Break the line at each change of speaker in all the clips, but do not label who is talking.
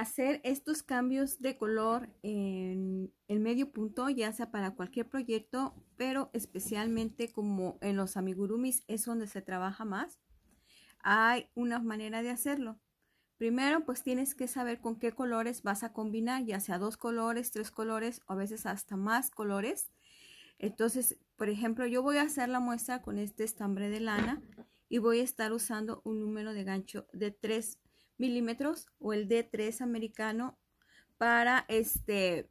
hacer estos cambios de color en el medio punto, ya sea para cualquier proyecto, pero especialmente como en los amigurumis es donde se trabaja más, hay una manera de hacerlo. Primero, pues tienes que saber con qué colores vas a combinar, ya sea dos colores, tres colores o a veces hasta más colores. Entonces, por ejemplo, yo voy a hacer la muestra con este estambre de lana y voy a estar usando un número de gancho de tres milímetros o el D3 americano para este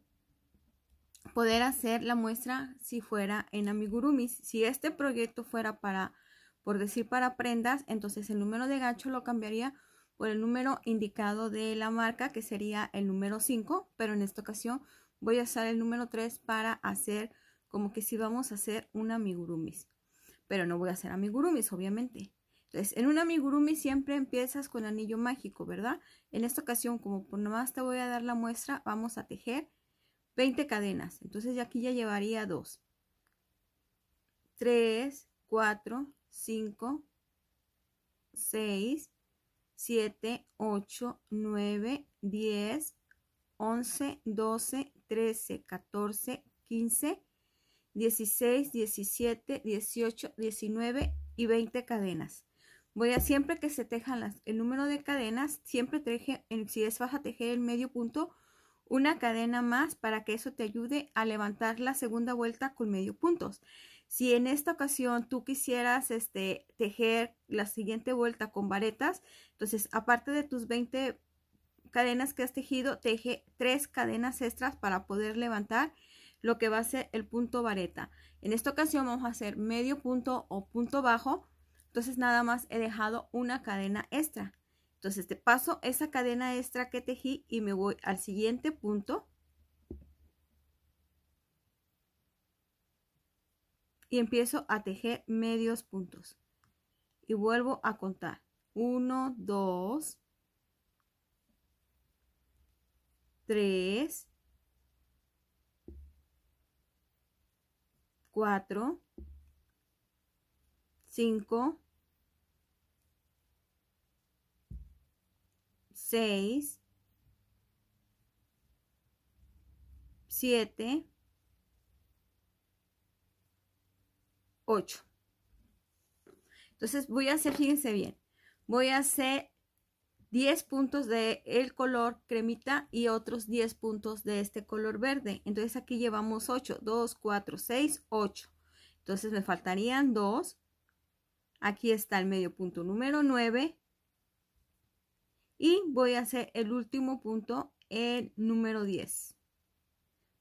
poder hacer la muestra si fuera en amigurumis. Si este proyecto fuera para, por decir, para prendas, entonces el número de gancho lo cambiaría por el número indicado de la marca, que sería el número 5, pero en esta ocasión voy a usar el número 3 para hacer como que si vamos a hacer un amigurumis. Pero no voy a hacer amigurumis, obviamente. Entonces, en un amigurumi siempre empiezas con anillo mágico, ¿verdad? En esta ocasión, como por nomás te voy a dar la muestra, vamos a tejer 20 cadenas. Entonces, ya aquí ya llevaría 2, 3, 4, 5, 6, 7, 8, 9, 10, 11, 12, 13, 14, 15, 16, 17, 18, 19 y 20 cadenas. Voy a siempre que se tejan las, el número de cadenas, siempre teje, en, si es baja tejer el medio punto, una cadena más para que eso te ayude a levantar la segunda vuelta con medio puntos. Si en esta ocasión tú quisieras este, tejer la siguiente vuelta con varetas, entonces aparte de tus 20 cadenas que has tejido, teje tres cadenas extras para poder levantar lo que va a ser el punto vareta. En esta ocasión vamos a hacer medio punto o punto bajo entonces nada más he dejado una cadena extra. Entonces te paso esa cadena extra que tejí y me voy al siguiente punto. Y empiezo a tejer medios puntos. Y vuelvo a contar. 1, 2, 3, 4, 5, 6, 7, 8. Entonces voy a hacer, fíjense bien, voy a hacer 10 puntos de el color cremita y otros 10 puntos de este color verde. Entonces aquí llevamos 8, 2, 4, 6, 8. Entonces me faltarían 2, Aquí está el medio punto número 9. Y voy a hacer el último punto, el número 10.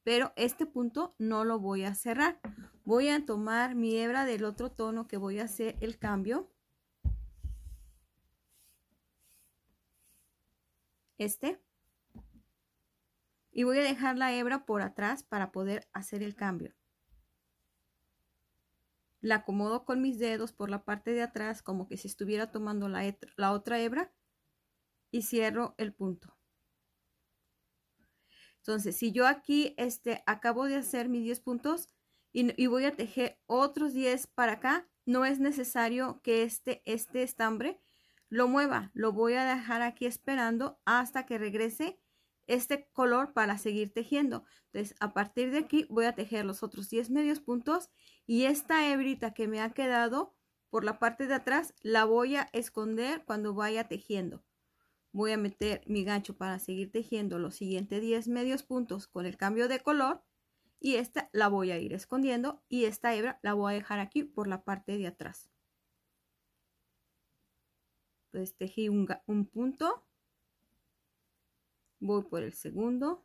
Pero este punto no lo voy a cerrar. Voy a tomar mi hebra del otro tono que voy a hacer el cambio. Este. Y voy a dejar la hebra por atrás para poder hacer el cambio la acomodo con mis dedos por la parte de atrás como que si estuviera tomando la, la otra hebra y cierro el punto. Entonces, si yo aquí este, acabo de hacer mis 10 puntos y, voy a tejer otros 10 para acá, no es necesario que este, este estambre lo mueva. Lo voy a dejar aquí esperando hasta que regrese este color para seguir tejiendo. Entonces, a partir de aquí voy a tejer los otros 10 medios puntos y esta hebrita que me ha quedado por la parte de atrás, la voy a esconder cuando vaya tejiendo. Voy a meter mi gancho para seguir tejiendo los siguientes 10 medios puntos con el cambio de color. Y esta la voy a ir escondiendo y esta hebra la voy a dejar aquí por la parte de atrás. Entonces tejí un, un punto. Voy por el segundo.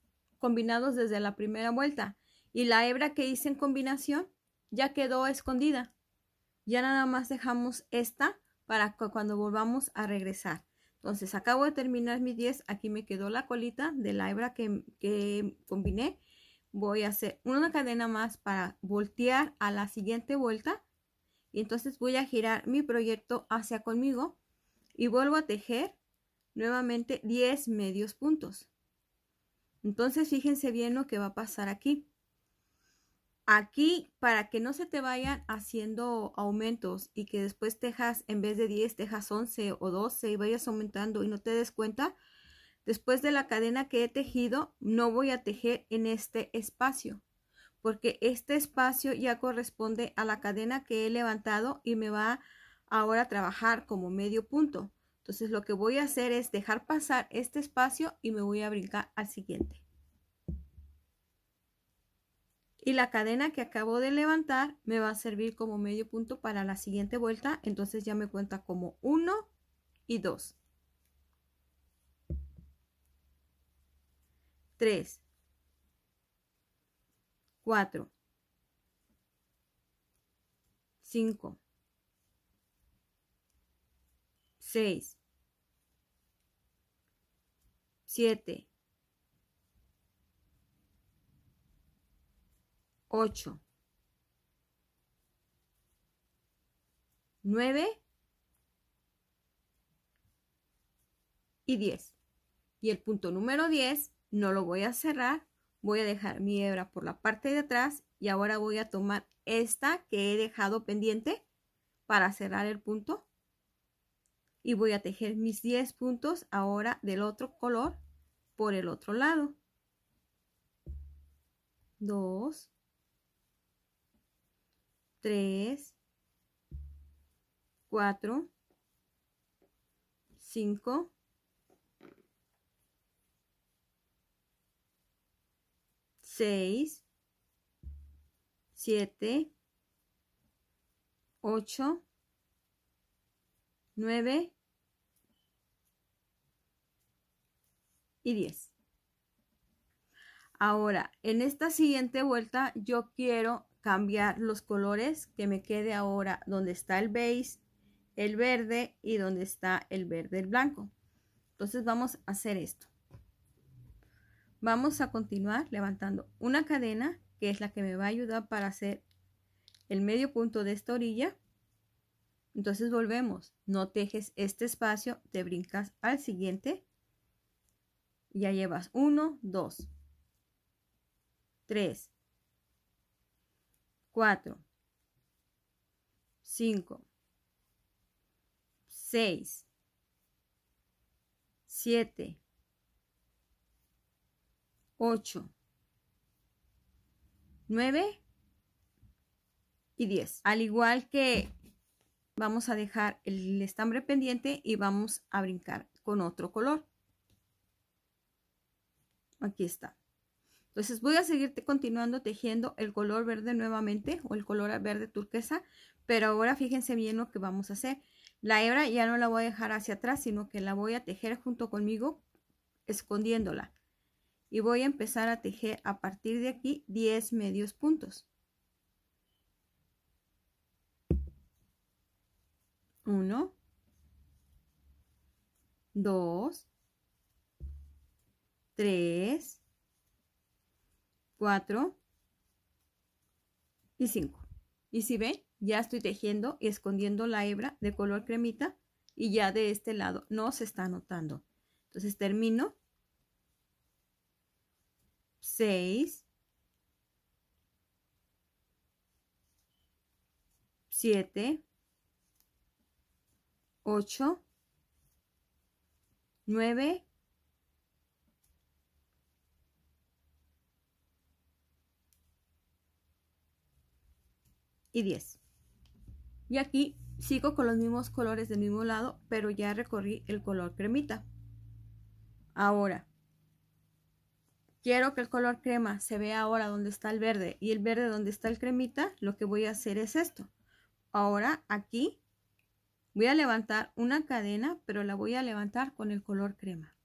combinados desde la primera vuelta y la hebra que hice en combinación ya quedó escondida. Ya nada más dejamos esta para cuando volvamos a regresar. Entonces acabo de terminar mis 10, aquí me quedó la colita de la hebra que, que combiné. Voy a hacer una cadena más para voltear a la siguiente vuelta y entonces voy a girar mi proyecto hacia conmigo y vuelvo a tejer nuevamente 10 medios puntos. Entonces, fíjense bien lo que va a pasar aquí. Aquí, para que no se te vayan haciendo aumentos y que después tejas, en vez de 10, tejas 11 o 12 y vayas aumentando y no te des cuenta, después de la cadena que he tejido, no voy a tejer en este espacio, porque este espacio ya corresponde a la cadena que he levantado y me va ahora a trabajar como medio punto. Entonces lo que voy a hacer es dejar pasar este espacio y me voy a brincar al siguiente. Y la cadena que acabo de levantar me va a servir como medio punto para la siguiente vuelta. Entonces ya me cuenta como 1 y 2. 3. 4. 5. 6, 7, 8, 9 y 10. Y el punto número 10 no lo voy a cerrar, voy a dejar mi hebra por la parte de atrás y ahora voy a tomar esta que he dejado pendiente para cerrar el punto y voy a tejer mis 10 puntos ahora del otro color por el otro lado. 2, 3, 4, 5, 6, 7, 8, 9 y 10. Ahora, en esta siguiente vuelta yo quiero cambiar los colores que me quede ahora donde está el beige, el verde y donde está el verde, el blanco. Entonces vamos a hacer esto. Vamos a continuar levantando una cadena que es la que me va a ayudar para hacer el medio punto de esta orilla entonces volvemos, no tejes este espacio, te brincas al siguiente. Ya llevas 1, 2, 3, 4, 5, 6, 7, 8, 9 y 10. Al igual que vamos a dejar el estambre pendiente y vamos a brincar con otro color. Aquí está. Entonces voy a seguirte continuando tejiendo el color verde nuevamente o el color verde turquesa, pero ahora fíjense bien lo que vamos a hacer. La hebra ya no la voy a dejar hacia atrás, sino que la voy a tejer junto conmigo escondiéndola. Y voy a empezar a tejer a partir de aquí 10 medios puntos. 1, 2, 3, 4 y 5. Y si ven, ya estoy tejiendo y escondiendo la hebra de color cremita y ya de este lado no se está notando. Entonces termino 6, 7, 8, 9, 10. Y aquí sigo con los mismos colores del mismo lado, pero ya recorrí el color cremita. Ahora, quiero que el color crema se vea ahora donde está el verde y el verde donde está el cremita, lo que voy a hacer es esto. Ahora aquí Voy a levantar una cadena, pero la voy a levantar con el color crema.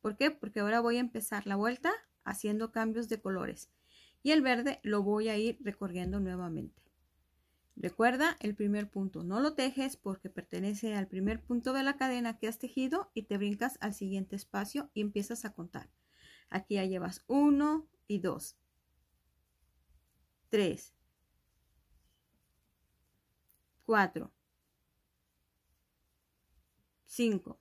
¿Por qué? Porque ahora voy a empezar la vuelta haciendo cambios de colores. Y el verde lo voy a ir recorriendo nuevamente. Recuerda el primer punto, no lo tejes porque pertenece al primer punto de la cadena que has tejido y te brincas al siguiente espacio y empiezas a contar. Aquí ya llevas 1 y 2, 3, 4, 5,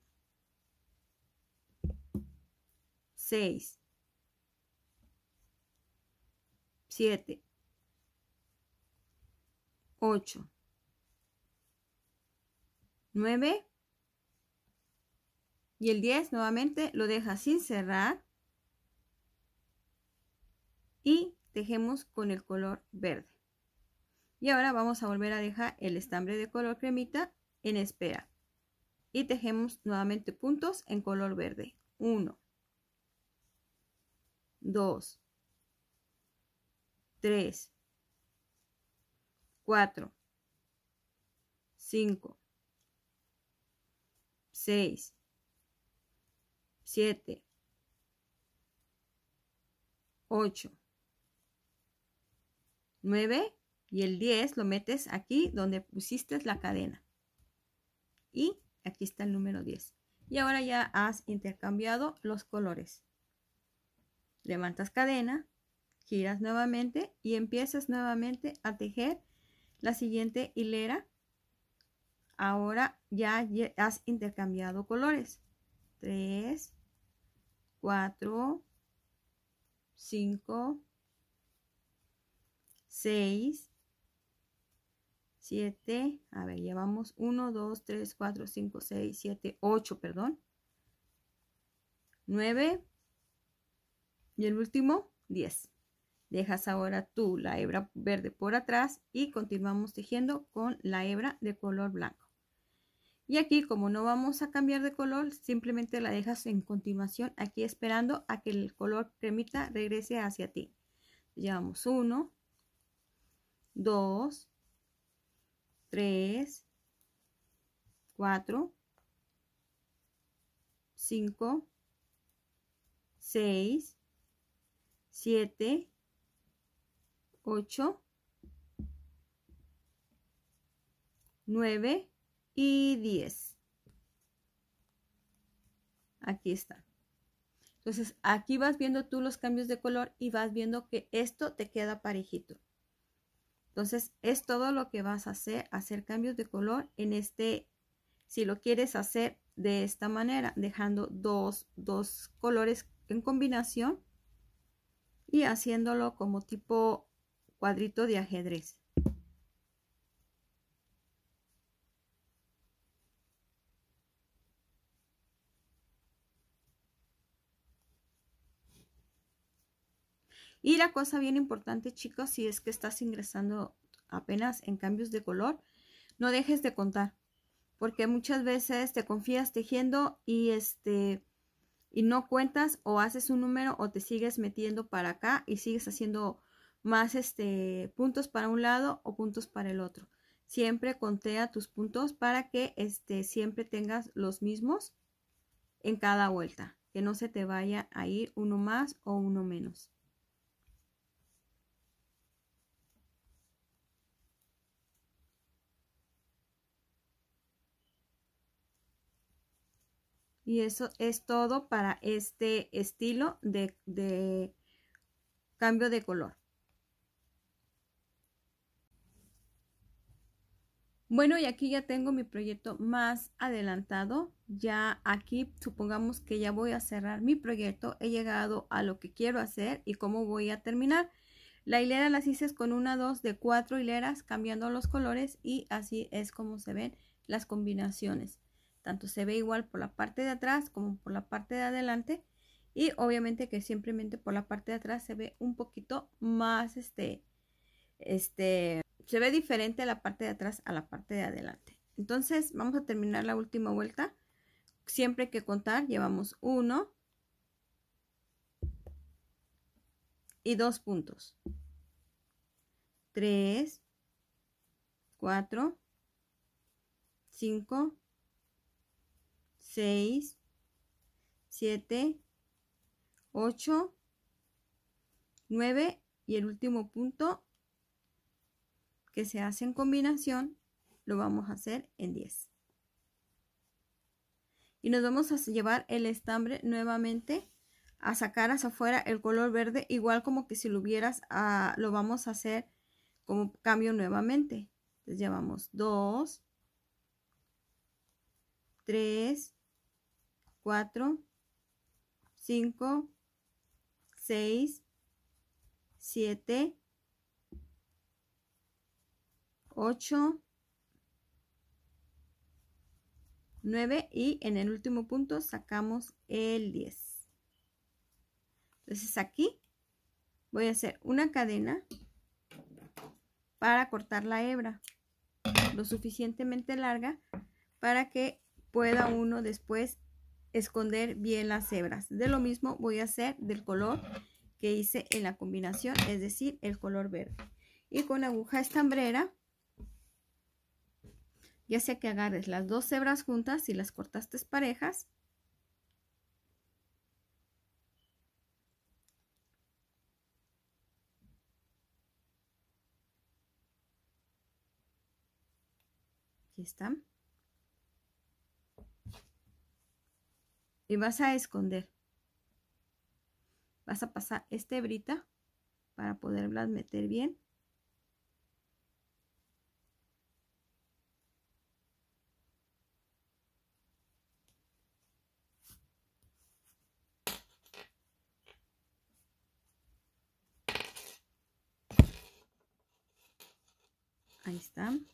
6, 7, 8, 9 y el 10 nuevamente lo deja sin cerrar y tejemos con el color verde. Y ahora vamos a volver a dejar el estambre de color cremita en espera. Y tejemos nuevamente puntos en color verde. 1, 2, 3, 4, 5, 6, 7, 8, 9 y el 10 lo metes aquí donde pusiste la cadena. Y aquí está el número 10. Y ahora ya has intercambiado los colores. Levantas cadena, giras nuevamente y empiezas nuevamente a tejer la siguiente hilera. Ahora ya has intercambiado colores. 3, 4, 5, 6, 7, a ver, llevamos 1, 2, 3, 4, 5, 6, 7, 8, perdón. 9 y el último 10. Dejas ahora tú la hebra verde por atrás y continuamos tejiendo con la hebra de color blanco. Y aquí, como no vamos a cambiar de color, simplemente la dejas en continuación aquí esperando a que el color cremita regrese hacia ti. Llevamos 1, 2, 3, 4, 5, 6, 7, 8, 9 y 10. Aquí está. Entonces aquí vas viendo tú los cambios de color y vas viendo que esto te queda parejito. Entonces es todo lo que vas a hacer, hacer cambios de color en este, si lo quieres hacer de esta manera, dejando dos, dos colores en combinación y haciéndolo como tipo cuadrito de ajedrez. Y la cosa bien importante, chicos, si es que estás ingresando apenas en cambios de color, no dejes de contar, porque muchas veces te confías tejiendo y este y no cuentas o haces un número o te sigues metiendo para acá y sigues haciendo más este puntos para un lado o puntos para el otro. Siempre contea tus puntos para que este siempre tengas los mismos en cada vuelta, que no se te vaya a ir uno más o uno menos. Y eso es todo para este estilo de, cambio de color. Bueno, y aquí ya tengo mi proyecto más adelantado. Ya aquí supongamos que ya voy a cerrar mi proyecto. He llegado a lo que quiero hacer y cómo voy a terminar. La hilera las hice con una, dos de cuatro hileras, cambiando los colores y así es como se ven las combinaciones tanto se ve igual por la parte de atrás como por la parte de adelante y obviamente que simplemente por la parte de atrás se ve un poquito más este este se ve diferente la parte de atrás a la parte de adelante entonces vamos a terminar la última vuelta siempre hay que contar llevamos uno y dos puntos 3 4 5 6, 7, 8, 9 y el último punto que se hace en combinación lo vamos a hacer en 10. Y nos vamos a llevar el estambre nuevamente a sacar hacia afuera el color verde igual como que si lo hubieras a, ah, lo vamos a hacer como cambio nuevamente. Entonces llevamos 2, 3, 4, 5, 6, 7, 8, 9 y en el último punto sacamos el 10. Entonces aquí voy a hacer una cadena para cortar la hebra lo suficientemente larga para que pueda uno después esconder bien las hebras. De lo mismo voy a hacer del color que hice en la combinación, es decir, el color verde. Y con aguja estambrera, ya sea que agarres las dos cebras juntas y las cortaste parejas, aquí están. y vas a esconder. Vas a pasar este brita para poderlas meter bien. Ahí están.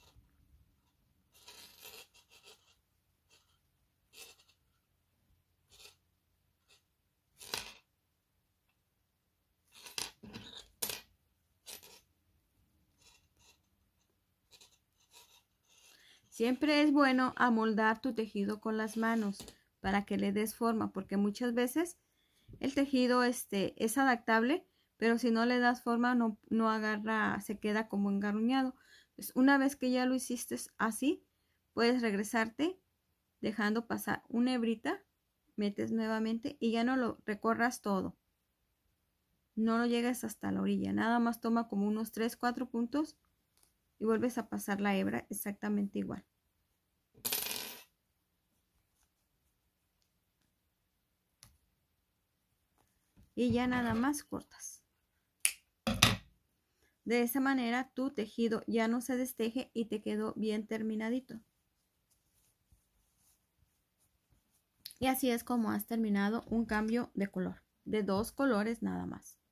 Siempre es bueno amoldar tu tejido con las manos para que le des forma, porque muchas veces el tejido este, es adaptable, pero si no le das forma no, no agarra, se queda como engarruñado. Pues una vez que ya lo hiciste así, puedes regresarte dejando pasar una hebrita, metes nuevamente y ya no lo recorras todo. No lo llegues hasta la orilla, nada más toma como unos 3, 4 puntos y vuelves a pasar la hebra exactamente igual. Y ya nada más cortas. De esa manera tu tejido ya no se desteje y te quedó bien terminadito. Y así es como has terminado un cambio de color, de dos colores nada más.